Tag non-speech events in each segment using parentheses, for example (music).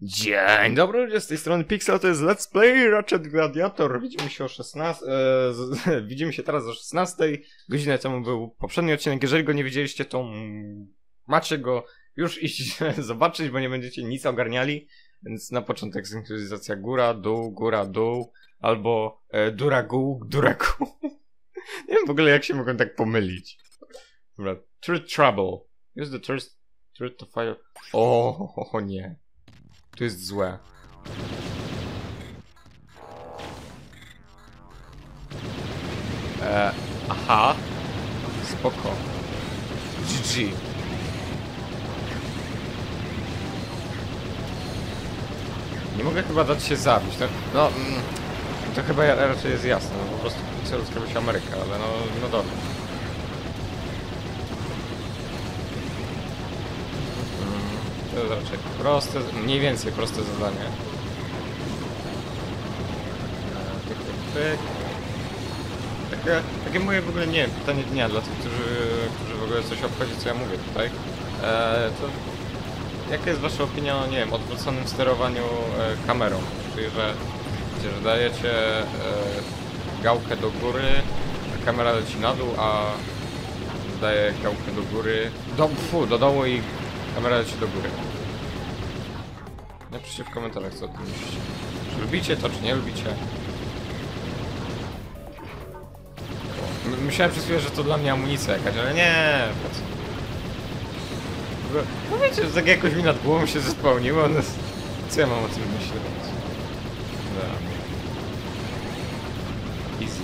Dzień dobry, ludzie, z tej strony Pixel, to jest Let's Play Ratchet Gladiator. Widzimy się o 16, e, z, (laughs) widzimy się teraz o 16. Godzinę temu był poprzedni odcinek. Jeżeli go nie widzieliście, to macie go już iść (laughs) zobaczyć, bo nie będziecie nic ogarniali. Więc na początek synchronizacja góra, dół, góra, dół, albo e, dura gół, dura gół. (laughs) nie wiem w ogóle jak się mogą tak pomylić. Dobra, Truth Trouble. Use the truth, truth to fire. O, o nie. To jest złe. E, aha. Spoko. GG. Nie mogę chyba dać się zabić. No, no mm, to chyba raczej jest jasne. No, po prostu zrobił się Ameryka, ale no, no dobra. Raczej proste, mniej więcej proste zadanie. E, Pyk, pyk, pyk. Takie, takie moje w ogóle, nie wiem, pytanie dnia dla tych, którzy, którzy w ogóle coś obchodzi, co ja mówię tutaj. E, to jaka jest wasza opinia o, nie wiem, odwróconym sterowaniu e, kamerą? Czyli, że, że dajecie e, gałkę do góry, a kamera leci na dół, a daje gałkę do góry, do, fu, do dołu i kamera leci do góry. Napiszcie w komentarzach, co o tym myślicie. Czy lubicie to, czy nie lubicie? Myślałem przez chwilę, że to dla mnie amunicja jakaś, ale nie, No wiecie, że tak jakoś mi nad głową się zespełniło, no, co ja mam o tym myśleć? Dobra. Easy.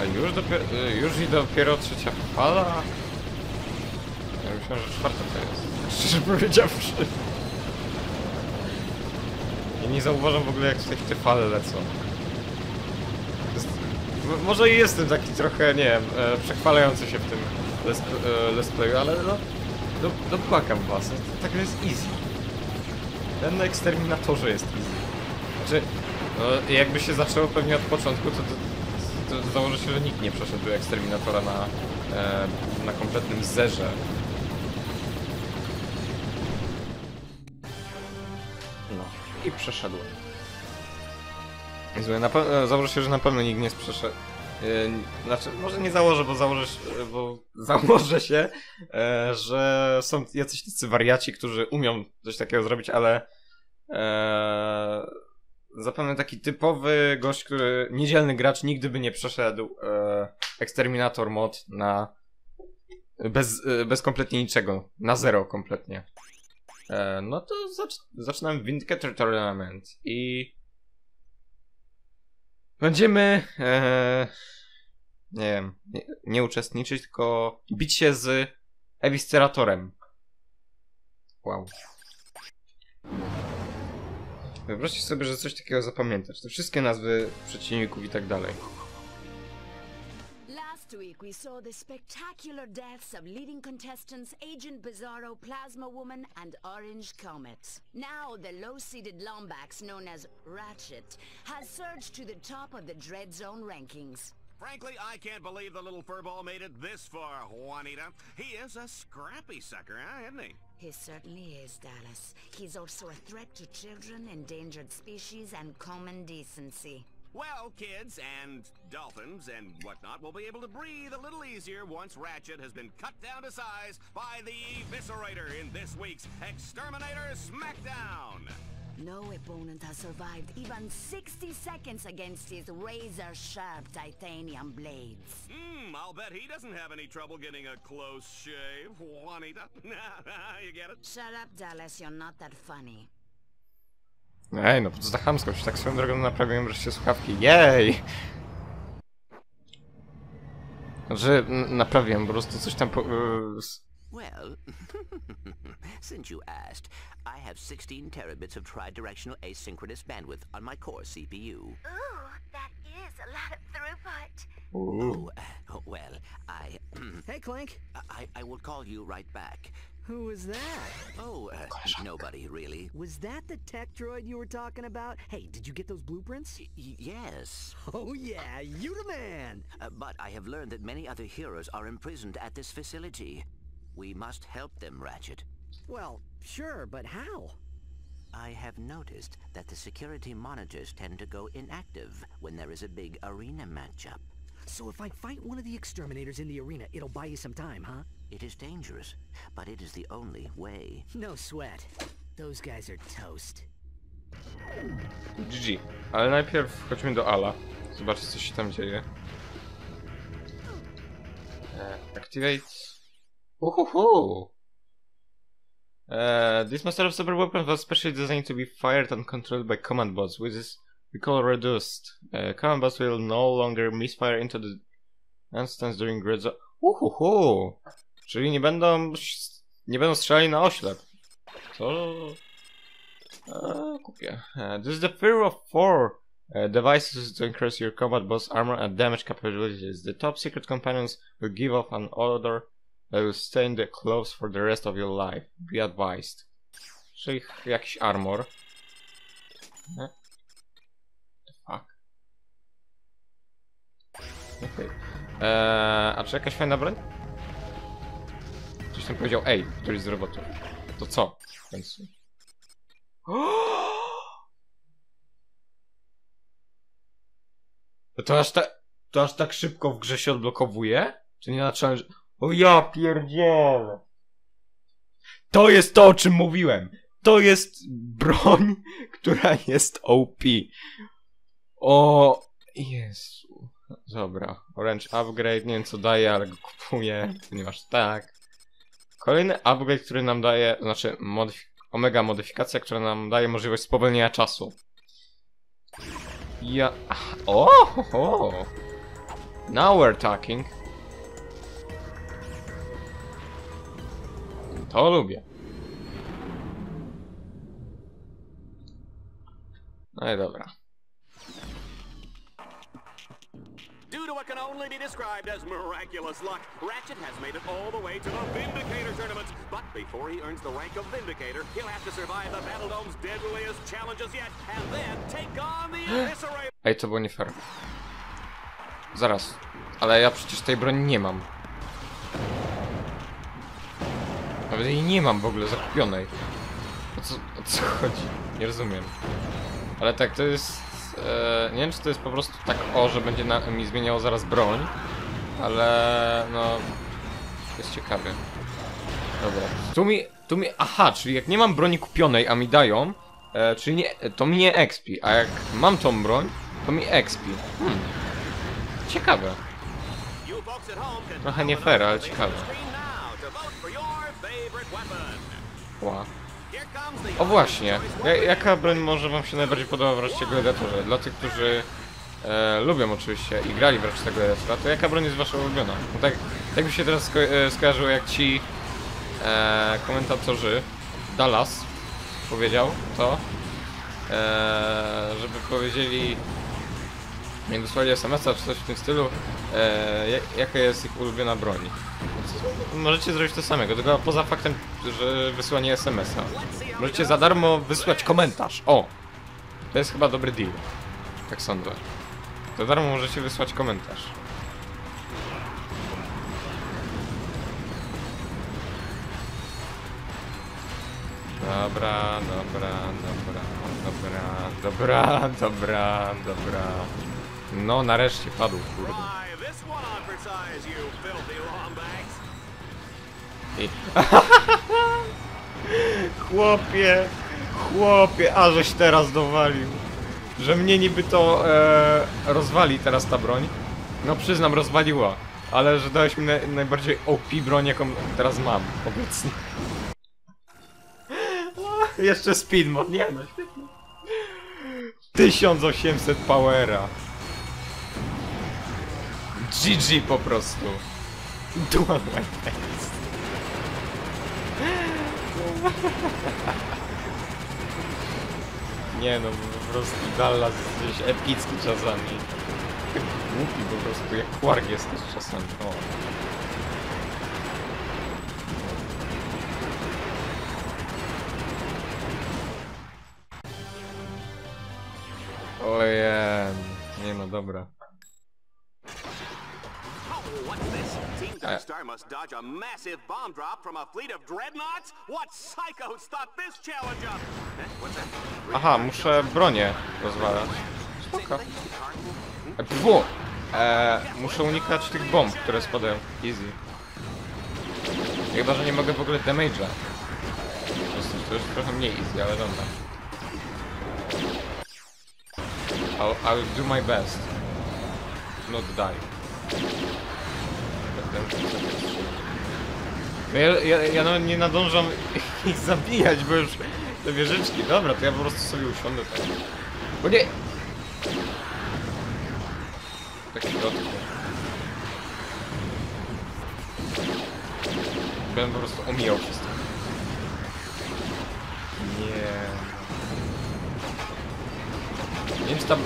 A już dopiero, y, już i dopiero trzecia fala? Ja myślałem, że czwarta to jest. Szczerze powiedziawszy. I nie zauważam w ogóle jak tutaj te fale lecą. Jest, może i jestem taki trochę, nie wiem, e, przechwalający się w tym let's, e, let's playu, ale no, do, dopłakam was. No, to, tak jest easy. Ten na eksterminatorze jest easy. Znaczy, no, jakby się zaczęło pewnie od początku, to, to, to założę się, że nikt nie przeszedł eksterminatora na, e, na kompletnym zerze. I przeszedłem. E, założę się, że na pewno nikt nie przeszedł. Yy, znaczy, może nie założę, bo założę, się- bo (laughs) założę się, e, że są jacyś tacy wariaci, którzy umią coś takiego zrobić, ale e, zapewne taki typowy gość, który niedzielny gracz nigdy by nie przeszedł e, Exterminator mod na bez, e, bez kompletnie niczego, na zero kompletnie. E, no to zacz, zaczynamy Vindicator Tournament i będziemy e, nie wiem, nie, nie uczestniczyć, tylko bić się z Evisceratorem. Wow. Wyobraźcie sobie, że coś takiego zapamiętać. Te wszystkie nazwy przeciwników i tak dalej. Last week, we saw the spectacular deaths of leading contestants Agent Bizarro, Plasma Woman, and Orange Comet. Now, the low-seeded Lombax, known as Ratchet, has surged to the top of the Dread Zone rankings. Frankly, I can't believe the little furball made it this far, Juanita. He is a scrappy sucker, huh, isn't he? He certainly is, Dallas. He's also a threat to children, endangered species, and common decency. Well, kids and dolphins and whatnot will be able to breathe a little easier once Ratchet has been cut down to size by the Eviscerator in this week's Exterminator Smackdown. No opponent has survived even 60 seconds against his razor-sharp titanium blades. Hmm, I'll bet he doesn't have any trouble getting a close shave, Juanita. (laughs) you get it? Shut up, Dallas. You're not that funny. Ej, no co za chamskość. Tak swoją drogą naprawiłem wreszcie słuchawki. Jej! Znaczy, n- naprawiłem, po prostu coś tam po... y, Well, (laughs) since you asked, I have 16 terabits of tri-directional asynchronous bandwidth on my core CPU. Ooh, that is a lot of throughput. Uuu. Oh, well, I, (clears throat) Hey, Clank. I, I will call you right back. Who is that? Oh, uh, nobody really. Was that the tech droid you were talking about? Hey, did you get those blueprints? Y- yes, Oh yeah, you the man! uh, but I have learned that many other heroes are imprisoned at this facility. We must help them, Ratchet. Well, sure, but how? I have noticed that the security monitors tend to go inactive when there is a big arena matchup. So if I fight one of the exterminators in the arena, it'll buy you some time, huh? It is dangerous, but it is the only way. No sweat. Those guys are toast. GG. Ale najpierw chodźmy do Ala. Zobaczcie co się tam dzieje. Activate. Uhuhu! Uh, this master of super weapons was specially designed to be fired and controlled by command bots, which is recoil reduced. Uh, command bots will no longer misfire into the instance during red zone. Uhuhu! Czyli nie będą nie będą strzelali na oślep. Co? Kupię. Uh, this is the fear of four uh, devices to increase your combat boss armor and damage capabilities. The top secret companions will give off an odor that will stain the clothes for the rest of your life. Be advised. Czyli jakiś armor. Nie? The fuck? Eee, a czy jakaś fajna broń? Ktoś tam powiedział, ej, któryś z robotów. To co? W końcu. (gasps) To aż, ta, to aż tak szybko w grze się odblokowuje? Czy nie na challenge? O ja pierdzielę! To jest to, o czym mówiłem! To jest broń, (laughs) która jest OP. O Jezu. Dobra. Orange upgrade, nie wiem co daje, ale go kupuję, ponieważ tak. Kolejny upgrade, który nam daje, znaczy omega modyfikacja, która nam daje możliwość spowolnienia czasu. Ja... O! Now we're talking. To lubię. No i dobra. Only be described as miraculous luck, Ratchet has made it all the way to the Vindicator tournament. But before he earns the rank of Vindicator, he'll have to survive the Battle Dome's deadliest challenges yet, and then take on the (gasps) Eviscerator. Ej, to było nie fair. Zaraz. Ale ja przecież tej broni nie mam. Nawet jej nie mam w ogóle zakupionej. O co, o co chodzi? Nie rozumiem. Ale tak, to jest... E, nie wiem, czy to jest po prostu tak o, że będzie na, mi zmieniało zaraz broń. Ale no... Jest ciekawie. Dobra. Tu mi, tu mi... Aha, czyli jak nie mam broni kupionej, a mi dają, e, czyli nie, to mi nie expi, a jak mam tą broń, to mi expi. Hmm. Ciekawe. Trochę nie fair, ale ciekawe. the O właśnie, jaka broń może wam się najbardziej podoba w Ratchetie Gladiatorze? Dla tych, którzy e, lubią oczywiście i grali w Ratcheta Gladiatora, to jaka broń jest wasza ulubiona? No tak, tak by się teraz sko e, skojarzyło jak ci e, komentatorzy Dallas powiedział to, e, żeby powiedzieli nie dosłali SMS-a czy coś w tym stylu, e, jak, jaka jest ich ulubiona broń. Możecie zrobić to samego, tylko poza faktem, że wysłanie SMS-a. Możecie za darmo wysłać komentarz. O! To jest chyba dobry deal. Tak sądzę. Za darmo możecie wysłać komentarz. Dobra, dobra, dobra, dobra, dobra, dobra, dobra. No, nareszcie padł, kurde. I... chłopie, chłopie, a żeś teraz dowalił. Że mnie niby to e, rozwali teraz ta broń. No przyznam, rozwaliła. Ale że dałeś mi na, najbardziej OP broń, jaką teraz mam obecnie. Jeszcze speed mod, nie no, świetnie. 1800 powera. GG po prostu. Dual. (laughs) Nie no, po prostu Dallas jest gdzieś epicki czasami. Głupi po prostu, jak Quark jesteś czasami. O. Nie no dobra. Seems Darkstar must dodge a massive bomb drop from a fleet of dreadnoughts? What psychos thought this challenge up? Eh? Aha, muszę bronię rozwalać. Spoko. E! E, muszę unikać tych bomb, które spadają. Easy. Chyba, że nie mogę w ogóle damage'a. To jest trochę mniej easy, ale dobra. I'll, I'll do my best. Not die. No ja, ja, ja nawet nie nadążam (laughs) ich zabijać, bo już te wieżyczki. Dobra, to ja po prostu sobie usiądę tak. Bo nie! Tak w środku. Będę po prostu omijał wszystko. Nie. Nie wiem, czy ta,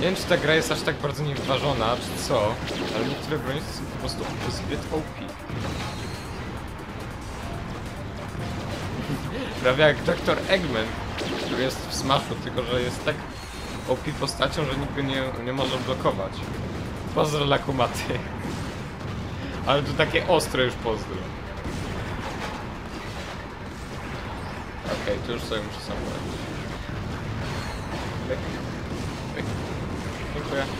nie wiem, czy ta gra jest aż tak bardzo niewyważona, czy co, ale niektóre broni są po prostu zbyt OP. (laughs) Prawie jak Dr. Eggman, który jest w Smashu, tylko że jest tak OP postacią, że nikt go nie, nie może blokować. Pozdro dla kumaty. (laughs) Ale to takie ostre już pozdro. Okej, tu już sobie muszę sam poradzić. Dziękuję.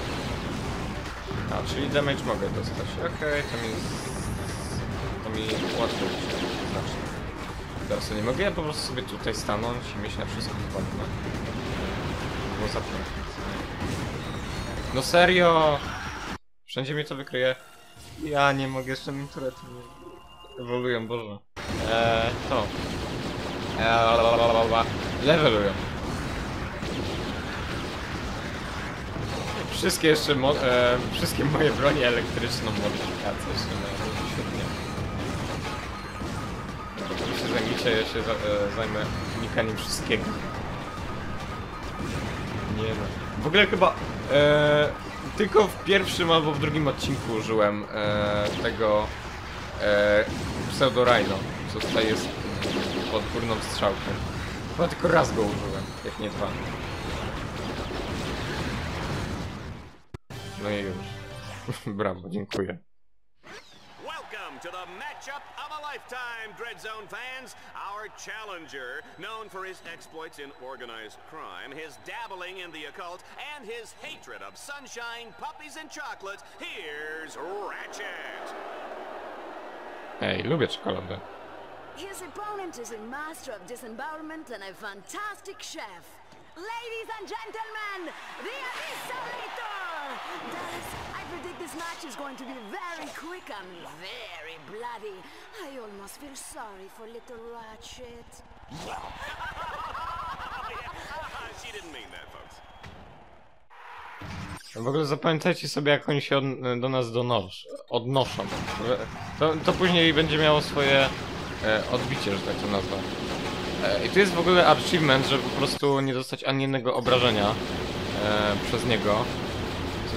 A, czyli damage mogę dostać. Okej, to mi... To mi łatwo. Znacznie. Teraz nie mogę ja po prostu sobie tutaj stanąć i mieć na wszystko zwolne. Było za piękne. No serio! Wszędzie mnie to wykryje. Ja nie mogę, jeszcze mi turety nie ewoluują, Boże. Eee, to. Eee, lalalala. levelują. Wszystkie jeszcze, mo- e, wszystkie moje broni elektryczną modyfikację jeszcze na świetnie. Dobra, wy się zajmijcie, ja się za, e, zajmę unikaniem wszystkiego. Nie no. W ogóle chyba e, tylko w pierwszym albo w drugim odcinku użyłem e, tego e, pseudo Rhino, co tutaj jest pod górną strzałką. Chyba tylko raz go użyłem, jak nie dwa. No i już. (laughs) Brawo, dziękuję. Welcome to the matchup of a lifetime, Dread Zone fans. Our challenger, known for his exploits in organized crime, his dabbling in the occult, and his hatred of sunshine, puppies, and chocolate, here's Ratchet. Ej, lubię czekoladę. His opponent is a master of disembowelment and a fantastic chef. Ladies and gentlemen, the Abyssalator! Dallas, I predict this match is going to be very quick and very bloody. I almost feel sorry for little Ratchet. (laughs) she didn't mean that, folks. W ogóle zapamiętajcie sobie, jak oni się od, do nas donosz, odnoszą. To, to później będzie miało swoje e, odbicie, że tak to nazwę. E, I tu jest w ogóle achievement, żeby po prostu nie dostać ani jednego obrażenia e, przez niego.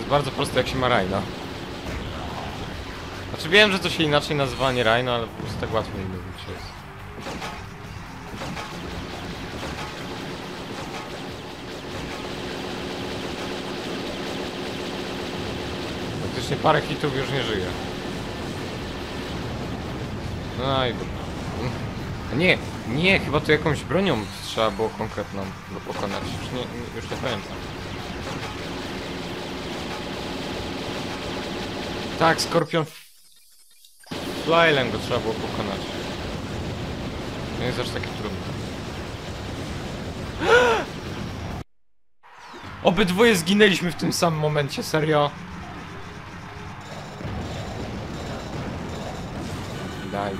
Bardzo proste, jak się ma Raina. Znaczy wiem, że to się inaczej nazywa, nie Raino, ale po prostu tak łatwo mi mówić jest. Faktycznie parę hitów już nie żyje. No i dobra. Nie, nie, chyba to jakąś bronią trzeba było konkretną pokonać. Już nie, już nie pamiętam. Tak, Skorpion Flylem go trzeba było pokonać. Nie jest aż takie trudne. (gasps) Obydwoje zginęliśmy w tym samym momencie, serio. Daj.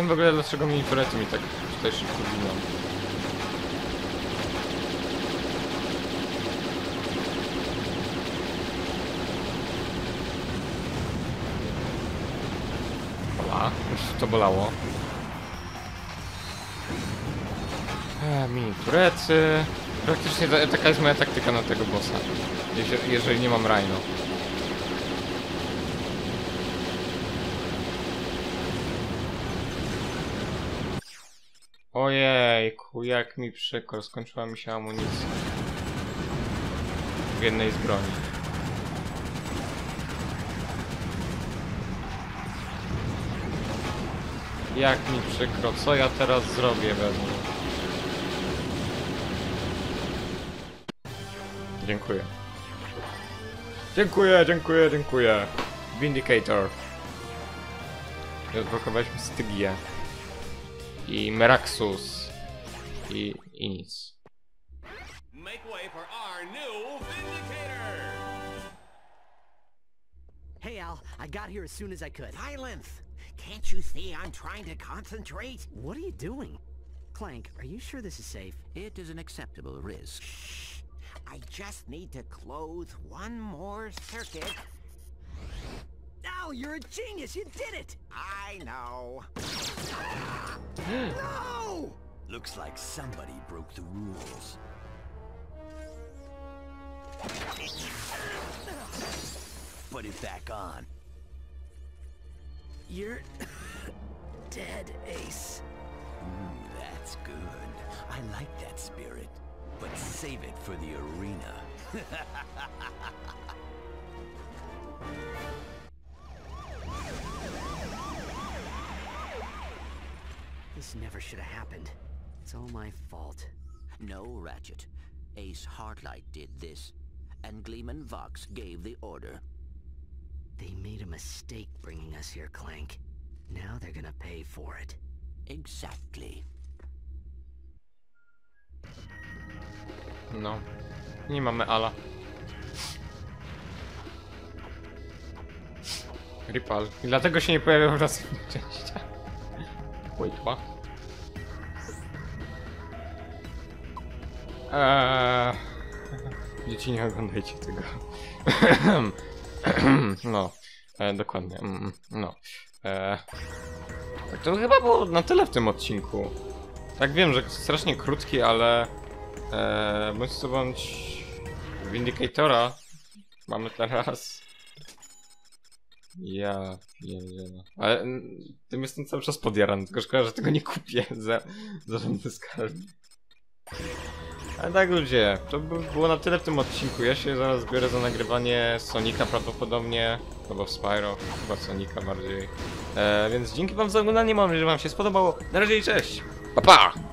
Wiem w ogóle dlaczego mi turety mi tak tutaj szybko giną. Ola, już to bolało. E, mini turety. Praktycznie ta, taka jest moja taktyka na tego bossa. Jeżeli, jeżeli nie mam Rhino. Jak mi przykro, skończyła mi się amunicja. W jednej z broni. Jak mi przykro, co ja teraz zrobię według? Dziękuję. Dziękuję, dziękuję, dziękuję. Vindicator. I odblokowaliśmy Stygię. I Meraxus. I, I nic. Make way for our new Vindicator! Hey, Al, I got here as soon as I could. Silence! Can't you see I'm trying to concentrate? What are you doing? Clank, are you sure this is safe? It is an acceptable risk. Shh! I just need to close one more circuit. Al, you're a genius! You did it! I know. (gasps) No! Looks like somebody broke the rules. Put it back on. You're (coughs) dead, Ace. Ooh, that's good. I like that spirit. But save it for the arena. (laughs) This never should have happened. It's all my fault. No, Ratchet. Ace Heartlight did this, and Gleeman Vox gave the order. They made a mistake bringing us here, Clank. Now they're gonna pay for it. Exactly. No. Nie mamy Ala. Ripal. I dlatego się nie pojawiał w następnych (laughs) częściach. Wait, what? Eee... Dzieci nie oglądajcie tego. (clears throat) no, e, dokładnie. mm, No. E, tak to chyba było na tyle w tym odcinku. Tak wiem, że strasznie krótki, ale e, bądź co bądź Vindicatora mamy teraz. Ja pierdzielę. Ale mm, tym jestem cały czas podjarany, tylko szkoda, że tego nie kupię za, za żadny skarb. Ale tak ludzie, to by było na tyle w tym odcinku. Ja się zaraz biorę za nagrywanie Sonika prawdopodobnie, albo w Spyro, chyba Sonika bardziej. E, więc dzięki wam za oglądanie, mam nadzieję, że wam się spodobało. Na razie i cześć! Pa pa!